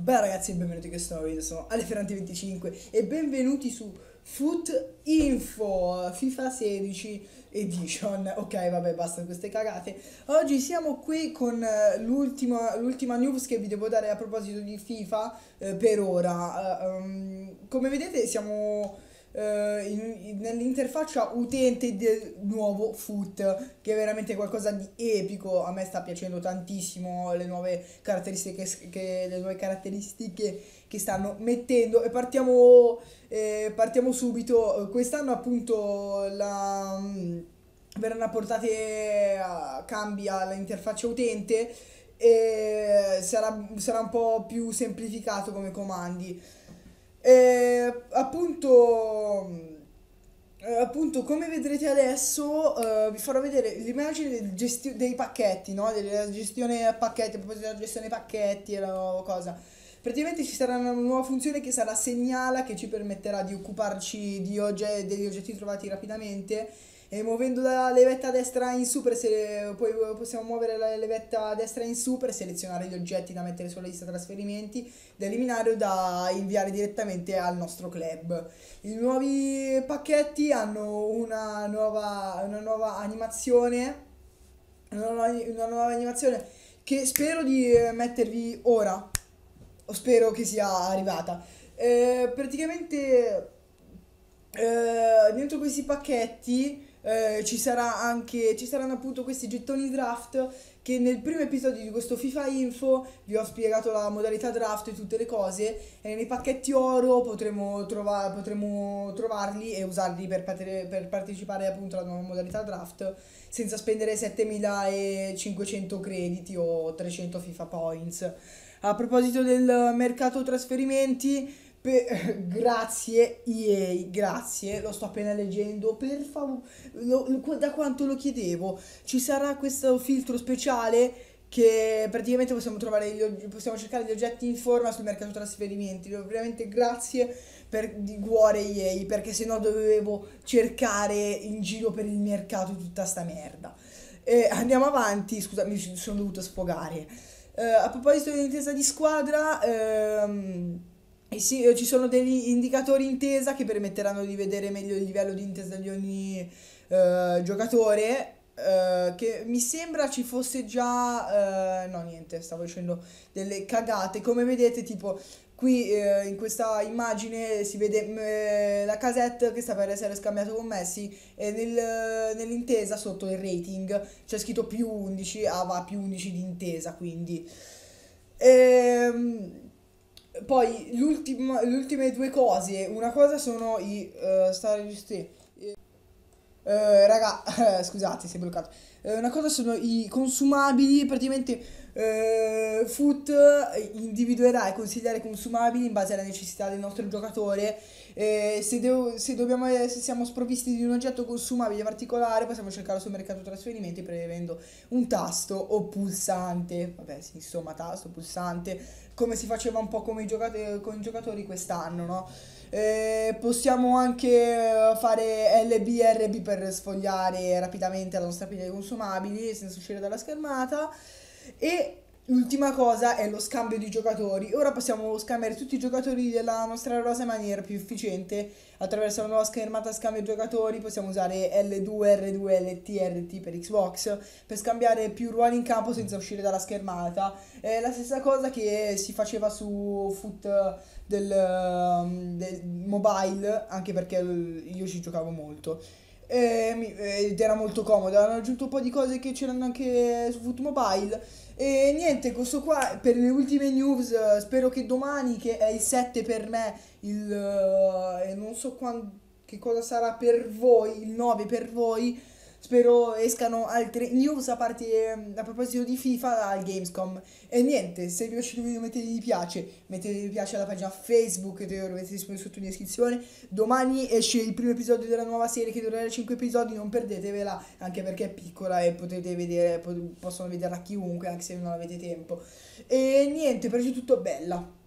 Beh ragazzi, benvenuti in questo nuovo video, sono Aleferranti25 e benvenuti su Foot Info FIFA 16 Edition. Ok, vabbè, basta queste cagate. Oggi siamo qui con eh, l'ultima, l'ultima news che vi devo dare a proposito di FIFA eh, per ora. Uh, um, come vedete siamo Uh, in, in, nell'interfaccia utente del nuovo Foot che è veramente qualcosa di epico. A me sta piacendo tantissimo le nuove caratteristiche che, le nuove caratteristiche che stanno mettendo. E partiamo, eh, partiamo subito. Quest'anno appunto la, um, verranno apportate uh, cambi all'interfaccia utente e sarà, sarà un po' più semplificato come comandi e appunto, eh, appunto come vedrete adesso uh, vi farò vedere l'immagine gesti- dei pacchetti, no? della gestione pacchetti, a proposito della gestione pacchetti e la cosa. Praticamente ci sarà una nuova funzione che sarà segnala che ci permetterà di occuparci di ogge- degli oggetti trovati rapidamente e muovendo la levetta destra in su per se, poi possiamo muovere la levetta destra in su per selezionare gli oggetti da mettere sulla lista trasferimenti da eliminare o da inviare direttamente al nostro club. I nuovi pacchetti hanno una nuova, una nuova animazione una nuova, una nuova animazione che spero di mettervi ora o spero che sia arrivata. Eh, praticamente eh, dentro questi pacchetti eh, ci, anche, ci saranno appunto questi gettoni draft che nel primo episodio di questo FIFA Info vi ho spiegato la modalità draft e tutte le cose e nei pacchetti oro potremo, trova- potremo trovarli e usarli per, pate- per partecipare appunto alla nuova modalità draft senza spendere 7500 crediti o 300 FIFA points. A proposito del mercato trasferimenti, per, grazie EA, grazie, lo sto appena leggendo, per favore, da quanto lo chiedevo, ci sarà questo filtro speciale che praticamente possiamo trovare gli, possiamo cercare gli oggetti in forma sul mercato trasferimenti. Veramente grazie per, di cuore EA, perché sennò dovevo cercare in giro per il mercato tutta sta merda. Eh, andiamo avanti, scusa, mi sono dovuto sfogare. Eh, a proposito dell'intesa di squadra, ehm, e sì, ci sono degli indicatori intesa che permetteranno di vedere meglio il livello di intesa di ogni uh, giocatore. Uh, che mi sembra ci fosse già. No, niente, stavo dicendo delle cagate. Come vedete, tipo, qui in questa immagine si vede la casetta che sta per essere scambiato con Messi. E nel, nell'intesa sotto il rating c'è scritto più 11. Ah, va più 11 di intesa, quindi. Ehm poi le ultime due cose, una cosa sono i uh, stare giusti. Uh, raga, scusate, si è bloccato. Uh, una cosa sono i consumabili, praticamente uh, Foot individuerà e consigliare i consumabili in base alla necessità del nostro giocatore. Eh, se, devo, se, dobbiamo, se siamo sprovvisti di un oggetto consumabile particolare, possiamo cercarlo sul mercato trasferimenti prevendo un tasto o pulsante. Vabbè, sì, insomma, tasto, pulsante, come si faceva un po' come i giocatori, con i giocatori quest'anno, no? Eh, possiamo anche fare LBRB per sfogliare rapidamente la nostra pila di consumabili senza uscire dalla schermata e L'ultima cosa è lo scambio di giocatori. Ora possiamo scambiare tutti i giocatori della nostra rosa in maniera più efficiente. Attraverso la nuova schermata scambio giocatori possiamo usare L2, R2, LT, RT per Xbox per scambiare più ruoli in campo senza uscire dalla schermata. È la stessa cosa che si faceva su Foot del, del mobile, anche perché io ci giocavo molto ed era molto comodo. Hanno aggiunto un po' di cose che c'erano anche su Foot Mobile. E niente, questo qua per le ultime news. Spero che domani, che è il 7 per me, il uh, non so quando, che cosa sarà per voi, il 9 per voi Spero escano altre news a, parte, a proposito di FIFA al Gamescom. E niente, se vi piaciuto il video mettete mi piace, mettete mi piace alla pagina Facebook che dovete disponibile sotto in descrizione. Domani esce il primo episodio della nuova serie che durerà 5 episodi, non perdetevela, anche perché è piccola e potete vedere, possono vederla chiunque, anche se non avete tempo. E niente, per oggi tutto bella.